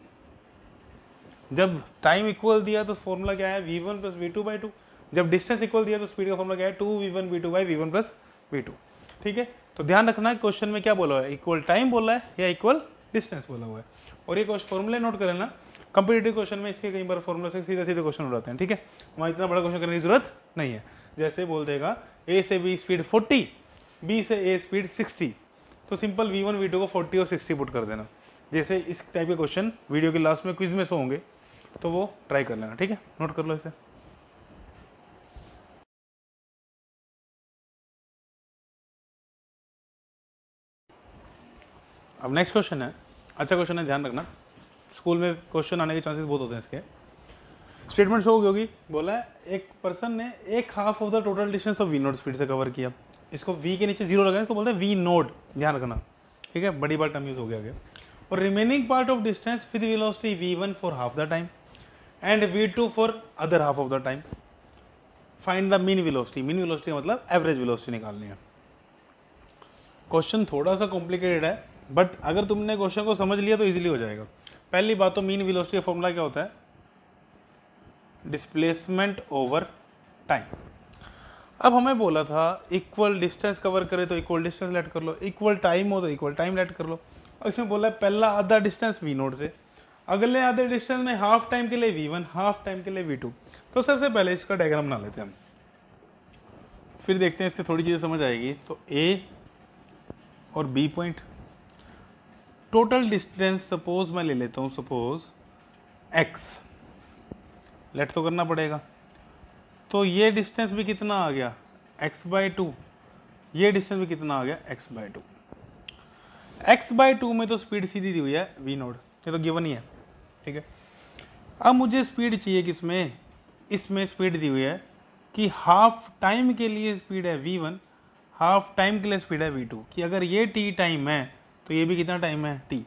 जब टाइम इक्वल दिया तो फॉर्मूला क्या है V one plus V two by two जब डिस्टेंस इक्वल दिया तो स्पीड का फॉर्मूला क्या है two V one V two by V one plus V two ठीक है? तो ध्यान रखना है क्वेश्चन में क्या बोला हुआ है? इक्वल टाइम बोला है या इक्वल डिस्टेंस बोला हुआ है? और ये क्वेश्चन फॉर्मूले नोट कर लेना। कंपिटेटिव क्वेश्चन में इसके कई बार फॉर्मूला से सीधे सीधे क्वेश्चन उठाते हैं, ठीक है? वहाँ इतना बड़ा क्वेश्चन करने की ज़रूरत नहीं है। जैसे बोल देगा ए से बी स्पीड फोर्टी बी से ए स्पीड सिक्सटी तो सिंपल वी वन को फोर्टी और सिक्सटी पुट कर देना। जैसे इस टाइप के क्वेश्चन वीडियो के लास्ट में क्विज में सो होंगे तो वो ट्राई कर लेना, ठीक है? नोट कर लो इसे। अब नेक्स्ट क्वेश्चन है। अच्छा क्वेश्चन है, ध्यान रखना। स्कूल में क्वेश्चन आने के चांसेस बहुत होते हैं इसके। स्टेटमेंट शो होगी होगी बोला है, एक पर्सन ने एक half of the total distance तो वी नोड स्पीड से कवर किया। इसको वी के नीचे ज़ीरो लगाए इसको बोलते हैं वी नोड ध्यान रखना। ठीक है? बड़ी बार टर्म यूज़ हो गया आगे। और remaining part of distance with velocity V one for half the time and V two for other half of the time find the mean velocity mean velocity मतलब एवरेज वेलोसिटी निकालनी है। Question थोड़ा सा complicated है। But अगर तुमने question को समझ लिया तो इजीली हो जाएगा। पहली बात तो मीन वेलोसिटी फॉर्मूला क्या होता है? डिस्प्लेसमेंट ओवर टाइम अब हमें बोला था इक्वल डिस्टेंस कवर करे तो इक्वल डिस्टेंस लेट कर लो। इक्वल टाइम हो तो इक्वल टाइम लेट कर लो। और इसमें बोला है, पहला आधा डिस्टेंस वी नोट से। अगले आधे डिस्टेंस में हाफ़ टाइम के लिए वी वन हाफ़ टाइम के लिए वी टू तो सबसे पहले इसका डायग्राम बना लेते हैं हम। फिर देखते हैं इससे थोड़ी चीज़ें समझ आएगी। तो ए और B point total distance suppose मैं ले लेता हूँ सपोज़ एक्स लेट तो करना पड़ेगा। तो ये डिस्टेंस भी कितना आ गया? एक्स बाई टू ये डिस्टेंस भी कितना आ गया? X by two X by two में तो स्पीड सीधी दी हुई है वी नोड ये तो गिवन ही है, ठीक है? अब मुझे स्पीड चाहिए किसमें? इसमें स्पीड दी हुई है कि हाफ़ टाइम के लिए स्पीड है वी वन हाफ़ टाइम के लिए स्पीड है वी टू कि अगर ये टी टाइम है तो ये भी कितना टाइम है? टी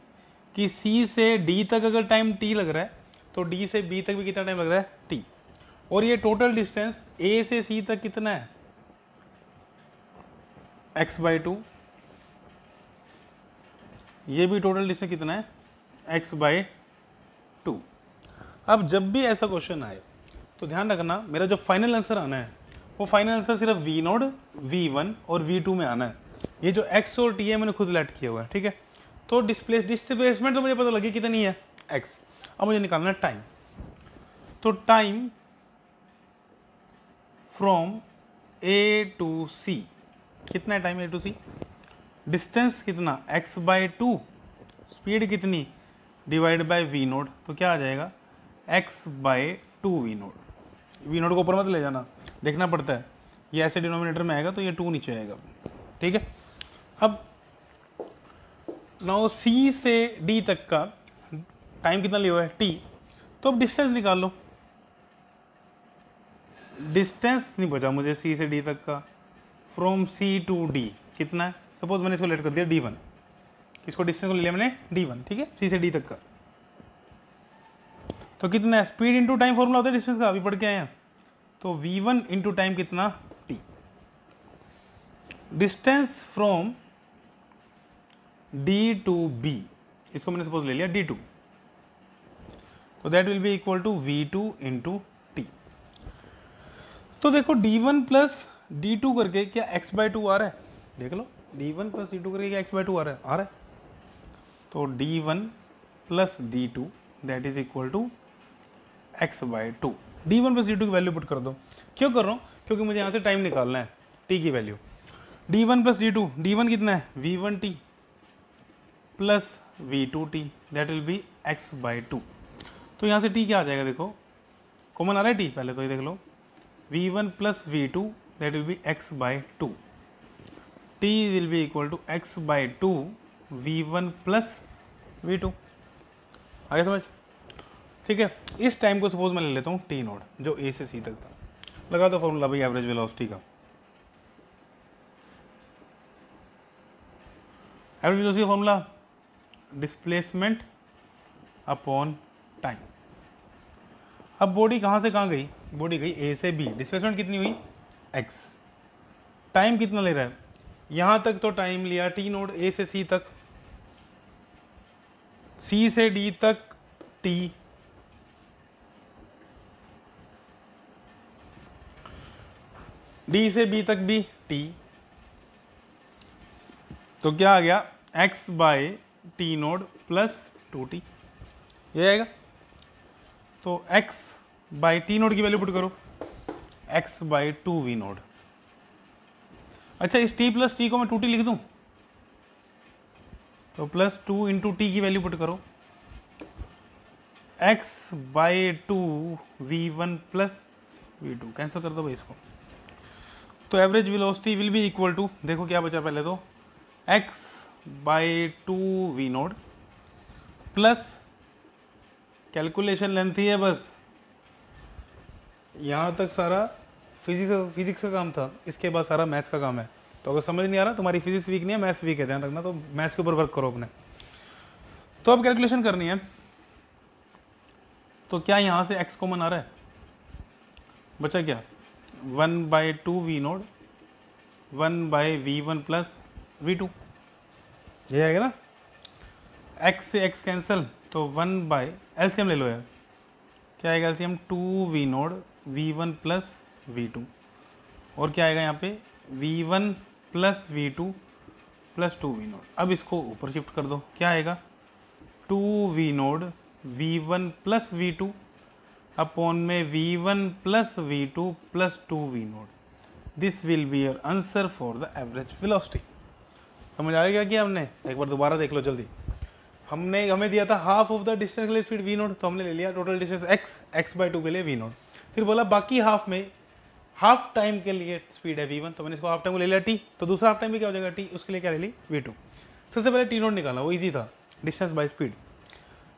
कि सी से डी तक अगर टाइम टी लग रहा है तो डी से बी तक भी कितना टाइम लग रहा है? टी और ये टोटल डिस्टेंस ए से सी तक कितना है? एक्स बाई टू ये भी टोटल डिस्टेंस कितना है? एक्स बाई टू अब जब भी ऐसा क्वेश्चन आए तो ध्यान रखना, मेरा जो फाइनल आंसर आना है, वो फाइनल आंसर सिर्फ़ वी नोड वी वन और वी टू में आना है। ये जो एक्स और टी है, मैंने खुद लेट किया हुआ है, ठीक है? तो डिस्प्लेस डिस्प्लेसमेंट तो मुझे पता लगी कितनी है? एक्स अब मुझे निकालना है टाइम तो time from A to C कितना है time A to C distance कितना? एक्स बाय टू स्पीड कितनी? डिवाइड बाय वी नोड तो क्या आ जाएगा? X by two V nought V nought को ऊपर मत ले जाना। देखना पड़ता है। ये ऐसे डिनोमिनेटर में आएगा तो ये टू नीचे आएगा। ठीक है? अब नाउ सी से डी तक का टाइम कितना लिया हुआ है? टी तो अब डिस्टेंस निकाल। लो डिस्टेंस नहीं बचा मुझे सी से डी तक का। फ्रॉम सी टू डी कितना है? सपोज़ मैंने इसको लेट कर दिया डी वन इसको डिस्टेंस को ले लिया मैंने डी वन ठीक है? सी से डी तक का। तो कितना है? स्पीड इंटू टाइम फॉर्मूला होता है डिस्टेंस का। अभी पढ़ के आए हैं। तो वी वन इंटू टाइम कितना? T distance from D to B इसको मैंने सपोज़ ले लिया डी टू तो that will be equal to V two into T तो देखो D one plus D two करके क्या एक्स बाय टू आ रहा है? देख लो D one plus D two करके क्या एक्स बाय टू आ रहा है? आ रहा है। तो D one plus D two that is equal to X by two D one plus D two की वैल्यू पुट कर दो। क्यों कर रहा हूँ? क्योंकि मुझे यहाँ से टाइम निकालना है टी की value D one plus D two D one कितना है? V one T plus V two T that will be X by two तो यहाँ से टी क्या आ जाएगा देखो? कॉमन आ रहा है टी पहले तो ये देख लो। V one plus V two that will be X by two T will be equal to X by two V one plus V two आगे समझ? ठीक है। इस टाइम को सपोज़ मैं ले लेता हूँ टी नोड जो ए से सी तक था। लगा दो फॉर्मूला भाई एवरेज वेलोसिटी का। एवरेज वेलोसिटी का फॉर्मूला डिस्प्लेसमेंट अपॉन टाइम अब बॉडी कहाँ से कहाँ गई? बॉडी गई ए से बी डिस्प्लेसमेंट कितनी हुई? एक्स टाइम कितना ले रहा है? यहाँ तक तो टाइम लिया टी नोड ए से सी तक. सी से डी तक टी डी से बी तक भी टी तो क्या आ गया? X by T nought plus two T ये आएगा। तो एक्स बाई टी नोड की वैल्यू पुट करो। X by two V nought अच्छा इस टी प्लस टी को मैं टू टी लिख दूँ? तो प्लस टू इंटू टी की वैल्यू पुट करो। X by two V one plus V two cancel कर दो भाई इसको। तो average velocity will be equal to देखो क्या बचा पहले तो। X by two V nought plus calculation length ही है बस। यहाँ तक सारा फिजिक्स फिजिक्स का काम था, इसके बाद सारा मैथ्स का काम है। तो अगर समझ नहीं आ रहा, तुम्हारी फिजिक्स वीक नहीं है मैथ्स वीक है, ध्यान रखना तो मैथ्स के ऊपर वर्क करो अपने। तो अब कैलकुलेशन करनी है। तो क्या यहाँ से एक्स कॉमन आ रहा है? बचा क्या? One by two V nought one by V one plus V two ये आएगा ना? एक्स से एक्स कैंसिल तो वन बाई एलसीएम ले लो यार। क्या आएगा LCM two V nought V one plus V two और क्या आएगा यहाँ पे? V one plus V two plus two V nought अब इसको ऊपर शिफ्ट कर दो। क्या आएगा? Two V nought V one plus V two upon में V one plus V two plus two V nought this will be your answer for the average velocity समझ आएगा क्या हमने? एक बार दोबारा देख लो जल्दी। हमने, हमें दिया था हाफ़ ऑफ़ द डिस्टेंस के लिए स्पीड वी नोट तो हमने ले लिया total distance X X by two के लिए वी नोट फिर बोला बाकी हाफ़ में हाफ़ टाइम के लिए स्पीड है वी वन तो मैंने इसको हाफ़ टाइम को ले लिया टी तो दूसरा हाफ़ टाइम भी क्या हो जाएगा टी उसके लिए क्या ले ली? वी टू सबसे पहले टी नोट निकाला, वो ईजी था। Distance by speed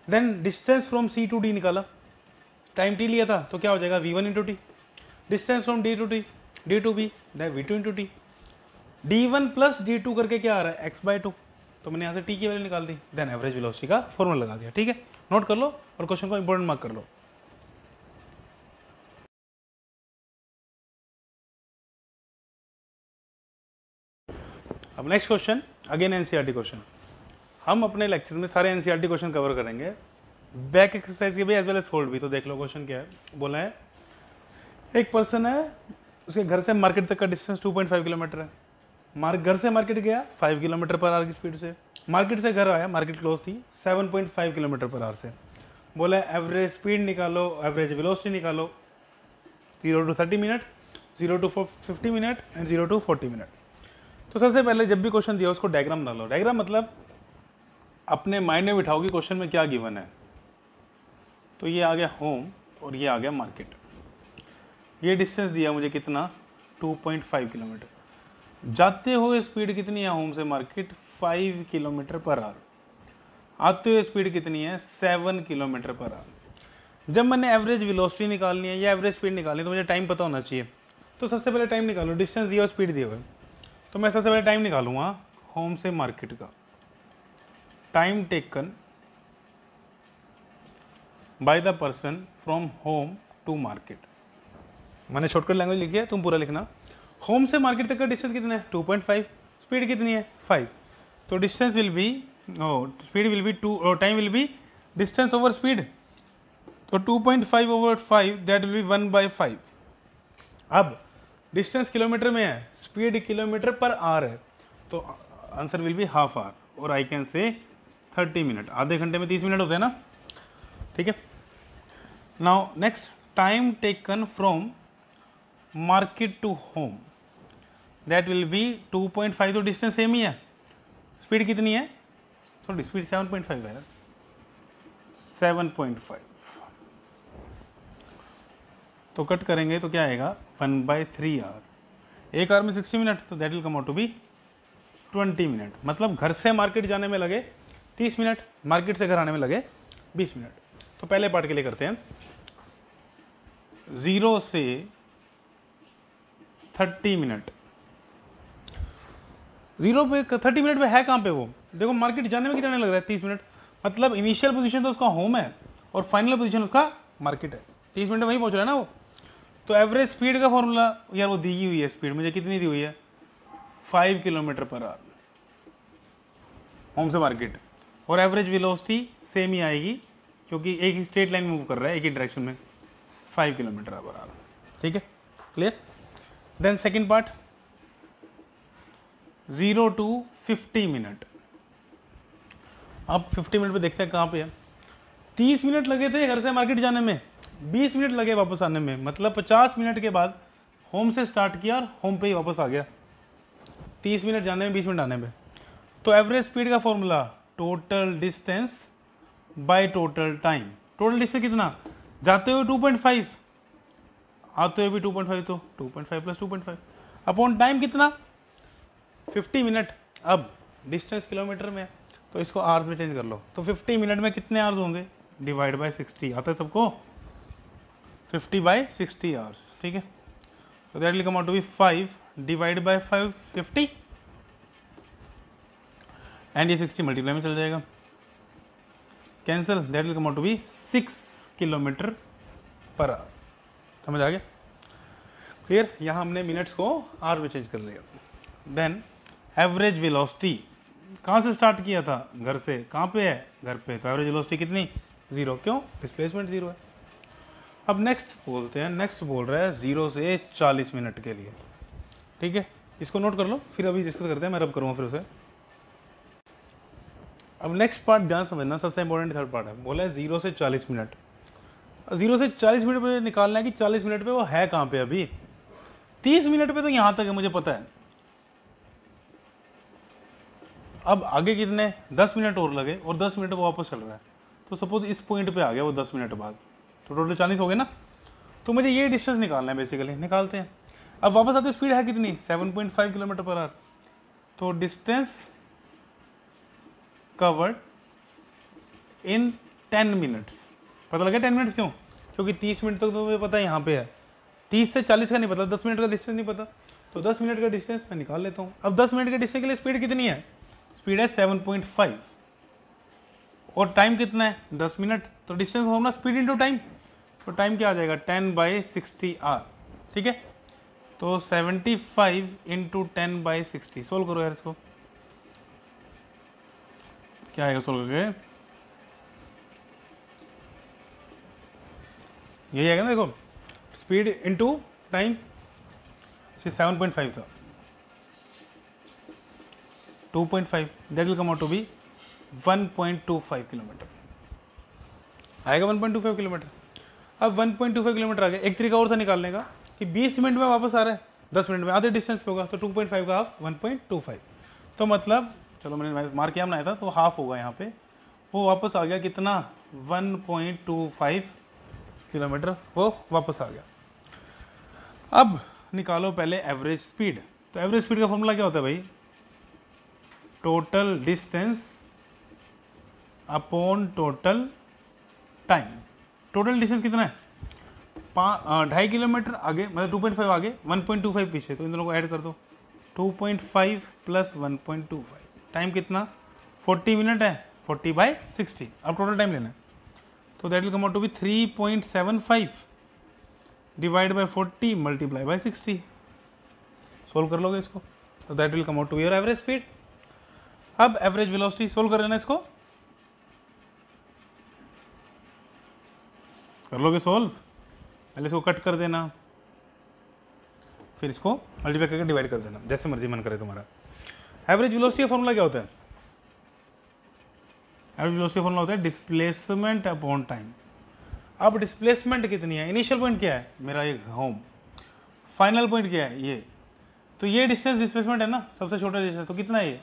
then distance from C to D निकाला। टाइम टी लिया था तो क्या हो जाएगा? V one into T distance from D to T D to B then V two into T D one plus D two करके क्या आ रहा है? एक्स बाय टू तो मैंने यहाँ से टी की वैल्यू निकाल दी. देन एवरेज वेलोसिटी का फॉर्मूला लगा दिया, ठीक है? नोट कर लो और क्वेश्चन को इंपॉर्टेंट मार्क कर लो. अब next question again NCERT question हम अपने लेक्चर में सारे एनसीईआरटी क्वेश्चन कवर करेंगे. बैक एक्सरसाइज के भी एज वेल एज सोल्ड भी. तो देख लो क्वेश्चन क्या है? बोला है, एक पर्सन है, उसके घर से मार्केट तक का डिस्टेंस 2.5 किलोमीटर है. मार्क घर से मार्केट गया फाइव किलोमीटर पर आवर की स्पीड से। मार्केट से घर आया मार्केट क्लोज थी 7.5 किलोमीटर पर आवर से। बोला एवरेज स्पीड निकालो एवरेज वेलोसिटी निकालो। Zero to thirty minute zero to fifty minute and zero to forty minute तो सबसे पहले जब भी क्वेश्चन दिया, उसको डायग्राम डालो। डायग्राम मतलब अपने माइंड में बिठाओ कि क्वेश्चन में क्या गिवन है। तो ये आ गया होम और ये आ गया मार्केट ये डिस्टेंस दिया मुझे कितना? 2.5 किलोमीटर। जाते हुए स्पीड कितनी है होम से market? Five kilometre per hour आते हुए स्पीड कितनी है? सेवन किलोमीटर पर आवर जब मैंने एवरेज वेलोसिटी निकालनी है या एवरेज स्पीड निकालनी है तो मुझे टाइम पता होना चाहिए। तो सबसे पहले टाइम निकालो। डिस्टेंस दिया और स्पीड दिया हुआ तो मैं सबसे पहले टाइम निकालूँगा होम से मार्केट का। Time taken by the person from home to market मैंने शॉर्टकट लैंग्वेज लिखी है, तुम पूरा लिखना। होम से मार्केट तक का डिस्टेंस कितना है? 2.5 स्पीड कितनी है? 5 तो distance will be speed will be two time will be distance over speed तो 2.5 over 5 that will be 1 by five अब डिस्टेंस किलोमीटर में है स्पीड किलोमीटर पर आर है. तो answer will be half hour और आई कैन से 30 minute आधे घंटे में 30 मिनट होते हैं ना? ठीक है? Now next time taken from market to home that will be 2.5 तो डिस्टेंस सेम ही है। स्पीड कितनी है? सॉरी स्पीड 7.5 है 7.5 तो कट करेंगे तो क्या आएगा? वन बाई थ्री आवर एक आवर में सिक्सटी मिनट तो that will come out to be twenty minute मतलब घर से मार्केट जाने में लगे तीस मिनट मार्केट से घर आने में लगे बीस मिनट तो पहले पार्ट के लिए करते हैं। ज़ीरो से थर्टी मिनट ज़ीरो पे थर्टी मिनट पे है कहाँ पे वो? देखो मार्केट जाने में कितना लग रहा है? तीस मिनट मतलब इनिशियल पोजीशन तो उसका होम है और फाइनल पोजीशन उसका मार्केट है। तीस मिनट में वहीं पहुँच रहा है ना वो? तो एवरेज स्पीड का फॉर्मूला यार वो दी हुई है स्पीड मुझे कितनी दी हुई है? Five kilometre per hour home से मार्केट और एवरेज विलोसिटी सेम ही आएगी, क्योंकि एक ही स्ट्रेट लाइन मूव कर रहा है, एक ही डायरेक्शन में। फाइव किलोमीटर पर आवर ठीक है? Clear then second part zero to fifty minute. अब फिफ्टी मिनट पे देखते हैं कहाँ पे है। तीस मिनट लगे थे घर से मार्केट जाने में, बीस मिनट लगे वापस आने में मतलब पचास मिनट के बाद होम से स्टार्ट किया और होम पे ही वापस आ गया। तीस मिनट जाने में, बीस मिनट आने में। तो एवरेज स्पीड का formula, total distance by total time. Total distance कितना? जाते हुए 2.5 आते हुए भी 2.5 तो 2.5 प्लस 2.5 अपॉन टाइम कितना? 50 मिनट अब डिस्टेंस किलोमीटर में तो इसको आवर्स में चेंज कर लो। तो 50 मिनट में कितने आवर्स होंगे? डिवाइड बाय 60 आता है सबको? 50 बाय 60 आवर्स ठीक है? तो that will come out to be 5 divide by 5 50 and ये 60 मल्टीप्लाई में चल जाएगा। Cancel that will come out to be 6 kilometre per hour समझ आ गया? क्लियर यहाँ हमने मिनट्स को आर में चेंज कर लिया। Then average velocity. कहाँ से स्टार्ट किया था? घर से। कहाँ पे है? घर पे। तो एवरेज वेलोसिटी कितनी? ज़ीरो। क्यों? डिस्प्लेसमेंट ज़ीरो है। अब नेक्स्ट बोलते हैं। नेक्स्ट बोल रहा है ज़ीरो से चालीस मिनट के लिए। ठीक है? इसको नोट कर लो। फिर अभी डिस्कस करते हैं। मैं रब करूँगा फिर उसे। अब नेक्स्ट पार्ट ध्यान समझना। सबसे इंपॉर्टेंट थर्ड पार्ट है। बोला है ज़ीरो से चालीस मिनट। ज़ीरो से चालीस मिनट पे निकालना है कि चालीस मिनट पे वो है कहाँ पे अभी? तीस मिनट पे तो यहाँ तक है, मुझे पता है। अब आगे कितने? दस मिनट और लगे और दस मिनट वो वापस चल रहा है। तो सपोज़ इस पॉइंट पे आ गया वो दस मिनट बाद। तो टोटल चालीस हो गए ना? तो मुझे ये डिस्टेंस निकालना है बेसिकली निकालते हैं। अब वापस आते स्पीड है कितनी? Seven point five kilometre per hour तो distance covered in ten minutes पता लगा टेन मिनट्स क्यों? क्योंकि तीस मिनट तक तो मुझे पता है यहाँ पे है। तीस से चालीस का नहीं पता, दस मिनट का डिस्टेंस नहीं पता। तो दस मिनट का डिस्टेंस मैं निकाल लेता हूँ। अब दस मिनट के डिस्टेंस के लिए स्पीड कितनी है? स्पीड है सेवन पॉइंट फाइव और टाइम कितना है? दस मिनट। तो डिस्टेंस होना स्पीड इंटू टाइम तो टाइम क्या आ जाएगा? टेन बाई सिक्सटी आर ठीक है? तो seventy five into ten by sixty solve करो यार इसको। क्या आएगा सोल्व करके? यही आएगा ना देखो। Speed into time seven point five था। Two point five that will come out to be one point two five kilometre. आएगा one point two five kilometre. अब one point two five kilometre आ गया एक तरीका और था निकालने का कि बीस मिनट में वापस आ रहा है, दस मिनट में, आधे डिस्टेंस पे होगा तो टू पॉइंट फाइव का half one point two five. तो मतलब चलो मैंने मार्क किया बनाया था तो हाफ़ होगा यहाँ पे। वो वापस आ गया कितना? One point two five kilometre, वो वापस आ गया। अब निकालो पहले एवरेज स्पीड तो एवरेज स्पीड का फॉर्मूला क्या होता है भाई? Total distance upon total time total distance कितना है? ढाई किलोमीटर आगे मतलब टू पॉइंट फाइव आगे वन पॉइंट टू फाइव पीछे तो इन दोनों को ऐड कर दो। Two point five plus one point two five time कितना? फोर्टी मिनट है फोर्टी बाई सिक्सटी अब टोटल टाइम लेना है। तो that will come out to be three point seven five divide by forty multiply by sixty solve कर लोगे इसको। तो that will come out to your average speed अब एवरेज वेलोसिटी सोल्व कर लेना इसको। कर लोगे सोल्व पहले इसको कट कर देना। फिर इसको मल्टीप्लाई करके डिवाइड कर देना, जैसे मर्ज़ी मन करे तुम्हारा। एवरेज वेलोसिटी का फॉर्मूला क्या होता है? एवरेज वेलोसिटी फॉर्मूला होता है डिस्प्लेसमेंट अपॉन टाइम अब डिस्प्लेसमेंट कितनी है? इनिशियल पॉइंट क्या है? मेरा ये होम फाइनल पॉइंट क्या है? ये। तो ये डिस्टेंस डिस्प्लेसमेंट है ना? सबसे छोटा डिस्टेंस तो कितना है ये?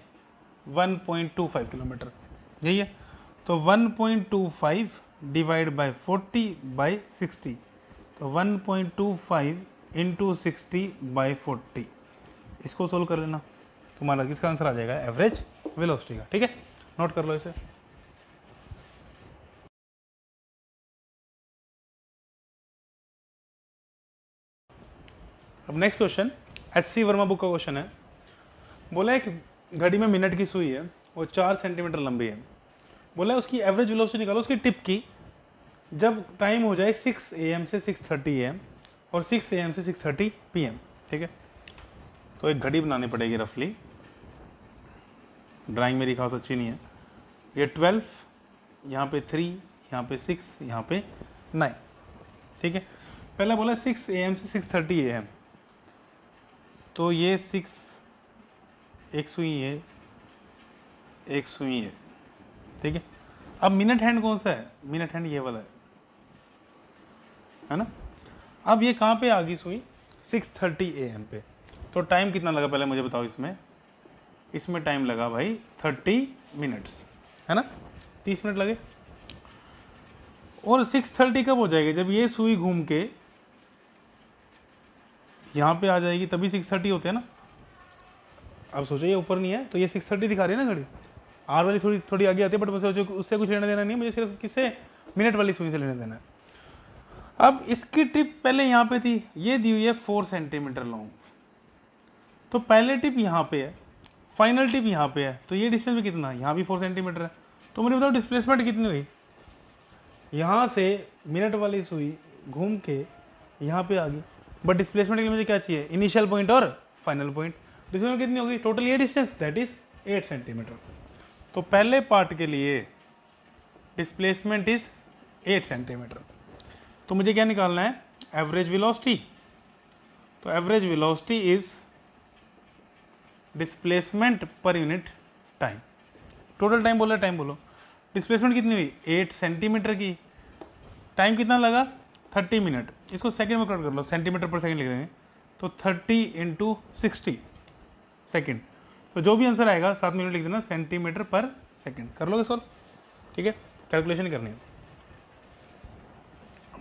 1.25 किलोमीटर। यही है। तो 1.25 डिवाइड बाय 40 बाय 60 तो 1.25 point two five into sixty by forty इसको सोल्व कर लेना। तुम्हारा किसका आंसर आ जाएगा? एवरेज वेलोसिटी का। ठीक है? नोट कर लो इसे। अब next question H C Verma book का क्वेश्चन है। बोला एक घड़ी में मिनट की सुई है, वो चार सेंटीमीटर लंबी है। बोला उसकी एवरेज वेलोसिटी निकालो, उसकी टिप की। जब टाइम हो जाए सिक्स ए एम से सिक्स थर्टी ए एम और सिक्स ए एम से सिक्स थर्टी पी एम ठीक है? तो एक घड़ी बनानी पड़ेगी रफली ड्राइंग मेरी खास अच्छी नहीं है। ये ट्वेल्व यहाँ पे थ्री यहाँ पे सिक्स यहाँ पे नाइन ठीक है? पहले बोला सिक्स ए एम से सिक्स थर्टी ए एम तो ये सिक्स एक सुई है, एक सुई है, ठीक है? अब मिनट हैंड कौन सा है? मिनट हैंड ये वाला है है ना? अब ये कहाँ पे आ गई सुई? सिक्स थर्टी ए एम पे। तो टाइम कितना लगा पहले मुझे बताओ इसमें? इसमें टाइम लगा भाई थर्टी मिनट्स है ना? तीस मिनट लगे। और सिक्स थर्टी कब हो जाएगी? जब ये सुई घूम के यहाँ पे आ जाएगी, तभी सिक्स थर्टी होते हैं ना? अब सोचो, ये ऊपर नहीं है तो ये सिक्स थर्टी दिखा रही है ना घड़ी। आर वाली थोड़ी थोड़ी आगे आती है बट मुझे सोचो उससे कुछ लेना देना नहीं है, मुझे सिर्फ़ किससे? मिनट वाली सुई से लेना देना है। अब इसकी टिप पहले यहाँ पे थी, ये दी हुई है फोर सेंटीमीटर लॉन्ग तो पहले टिप यहाँ पे है फाइनल टिप यहाँ पे है तो ये डिस्टेंस भी कितना है? यहाँ भी फोर सेंटीमीटर है। तो मुझे बताओ डिस्प्लेसमेंट कितनी हुई? यहाँ से मिनट वाली सुई घूम के यहाँ पे आ गई। बट डिस्प्लेसमेंट के लिए मुझे क्या चाहिए? इनिशियल पॉइंट और फाइनल पॉइंट डिस्प्लेसमेंट कितनी होगी? टोटल ये distance that is eight centimetre तो पहले पार्ट के लिए डिस्प्लेसमेंट इज़ एट सेंटीमीटर तो मुझे क्या निकालना है? एवरेज वेलोसिटी तो average velocity is displacement per unit time total time बोला टाइम बोलो. डिस्प्लेसमेंट कितनी हुई? एट सेंटीमीटर की. टाइम कितना लगा? थर्टी मिनट इसको सेकंड में कट कर लो. सेंटीमीटर पर सेकंड लिख देंगे. तो थर्टी इंटू सिक्सटी सेकेंड। तो जो भी आंसर आएगा, सात मिनट लिख देना सेंटीमीटर पर सेकेंड कर लोगे सॉल्व ठीक है? कैलकुलेशन करनी है।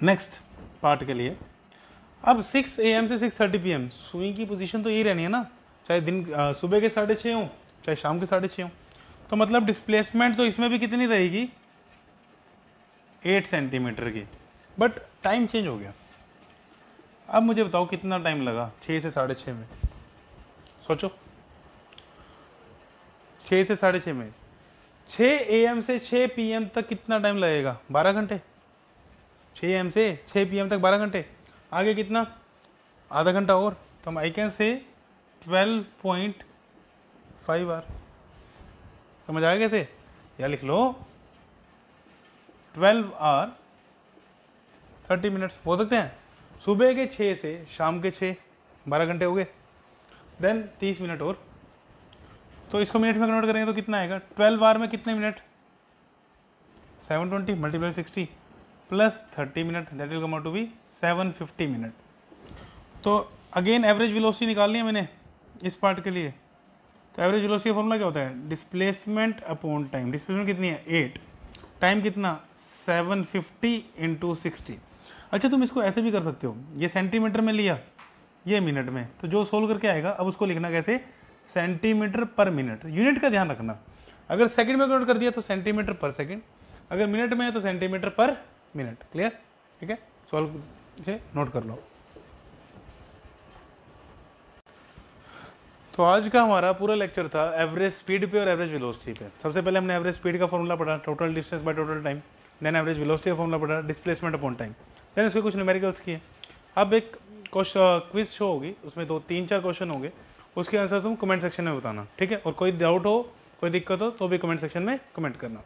नेक्स्ट पार्ट के लिए। अब सिक्स ए एम से सिक्स थर्टी पी एम सुई की पोजीशन तो यही रहनी है ना? चाहे दिन सुबह के साढ़े छः हों, चाहे शाम के साढ़े छः हों। तो मतलब डिस्प्लेसमेंट तो इसमें भी कितनी रहेगी? एट सेंटीमीटर की। बट टाइम चेंज हो गया। अब मुझे बताओ कितना टाइम लगा छः से साढ़े छः में? सोचो। छः से साढ़े छः में। छः एम से छः पी एम तक कितना टाइम लगेगा? बारह घंटे। छः एम से छः पी एम तक बारह घंटे। आगे कितना? आधा घंटा और। तो I can say twelve point five hour समझ आया कैसे? या लिख लो। ट्वेल्व आर थर्टी मिनट्स हो सकते हैं। सुबह के छः से शाम के छः बारह घंटे हो गए। देन तीस मिनट और। तो इसको मिनट में कन्वर्ट करेंगे तो कितना आएगा? ट्वेल्व आवर में कितने minute seven twenty multiply sixty plus thirty minute that will come out to be seven fifty minute तो अगेन एवरेज वेलोसिटी निकालनी है मैंने इस पार्ट के लिए। तो एवरेज वेलोसिटी का फॉर्मूला क्या होता है? डिस्प्लेसमेंट अपॉन टाइम डिस्प्लेसमेंट कितनी है? एट टाइम कितना? सेवन फिफ्टी इंटू सिक्सटी अच्छा तुम इसको ऐसे भी कर सकते हो। ये सेंटीमीटर में लिया, ये मिनट में। तो जो सोल्व करके आएगा, अब उसको लिखना कैसे? सेंटीमीटर पर मिनट। यूनिट का ध्यान रखना। अगर सेकंड में कन्वर्ट कर दिया तो सेंटीमीटर पर सेकंड। अगर मिनट में है तो सेंटीमीटर पर मिनट। क्लियर? ठीक है? सॉल्व से नोट कर लो। तो आज का हमारा पूरा लेक्चर था एवरेज स्पीड पे और एवरेज वेलोसिटी पे। सबसे पहले हमने एवरेज स्पीड का फॉर्मूला पढ़ा, total distance by total time then average velocity का फॉर्मूला पढ़ा डिस्प्लेसमेंट अपॉन टाइम देन इसके कुछ न्यूमेरिकल्स किए। अब एक क्वेश्चन क्विज शो होगी, उसमें दो, तीन, चार क्वेश्चन होंगे। उसके आंसर तुम कमेंट सेक्शन में बताना, ठीक है? और कोई डाउट हो, कोई दिक्कत हो तो भी कमेंट सेक्शन में कमेंट करना।